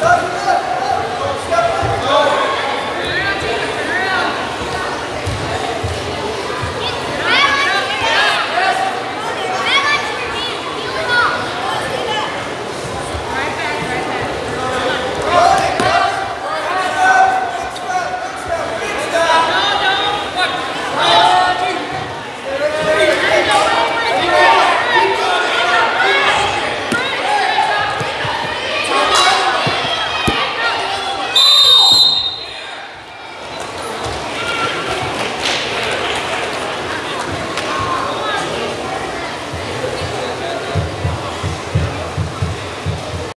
Stop.